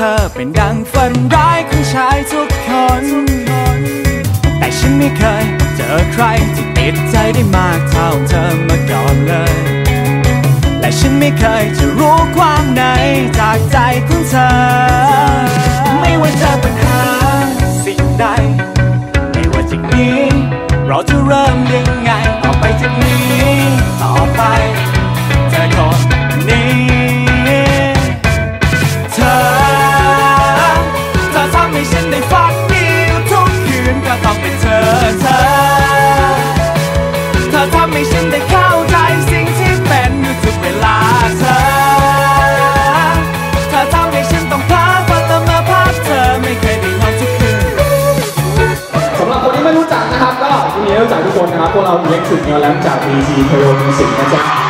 ธอเป็นดังฝันร้ายของชายทุกคน แต่ฉันไม่เคยเจอใครที่ติดใจได้มากเท่าเธอมาก่อนเลย และฉันไม่เคยจะรู้ความในจากใจของเธอ ไม่ว่าเธอปัญหาสิ่งใด ไม่ว่าจากนี้ เราจะเริ่มยังไงต่อไปจากนี้ สุดยอดแล้วจากดีทีพยนต์สิงนะจ๊ะ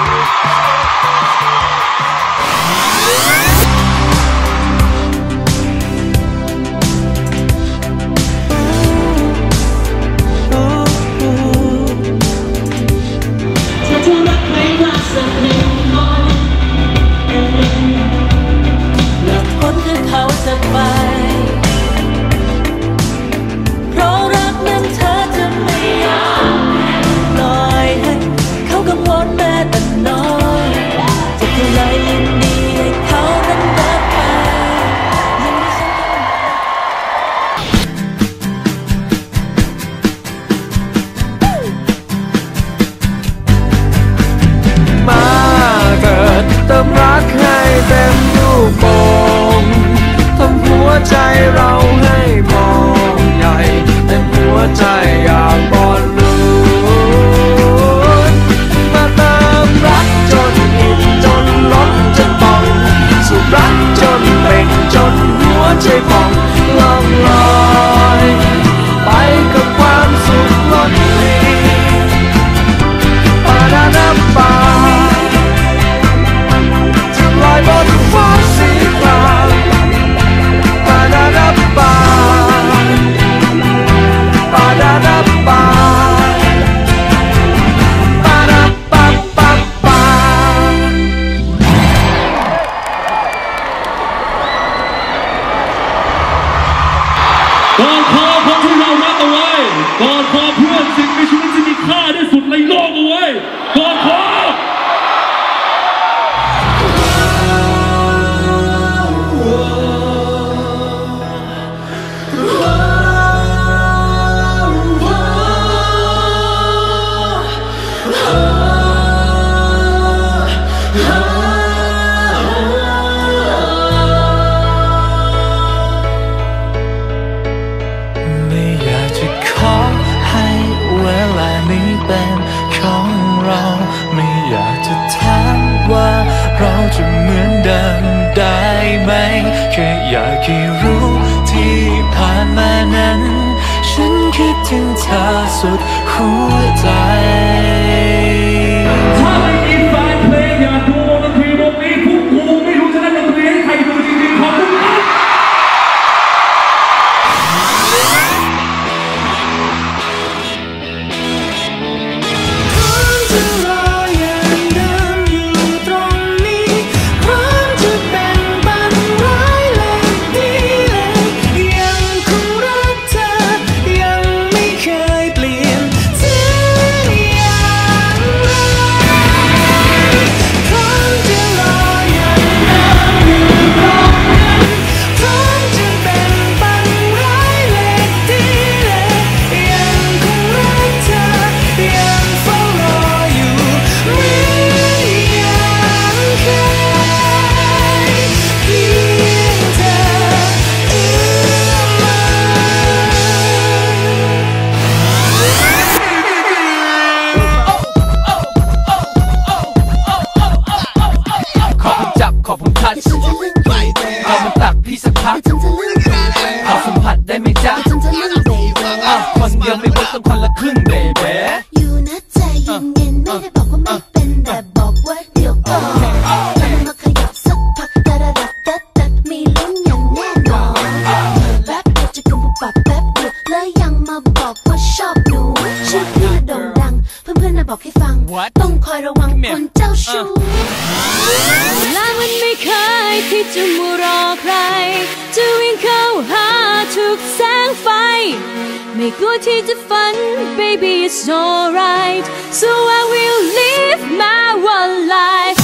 ใจเราให้มองใหญ่แต่หัวใจอยากบอล Hey! suốt khối มผัสเอามันตักพี่สักพักเอาสัมผัสได้ไหมจ๊ะอะคนเดียวไม่เวิร์กต้องคนละครึ่ง baby บอกให้ฟัง What? ต้องคอยระวังคนเจ้าชู้และมันไม่เคยที่จะมัวรอใคร จะวิ่งเข้าหาทุกแสงไฟ ไม่กลัวที่จะฝัน baby it's alright so I will live my one life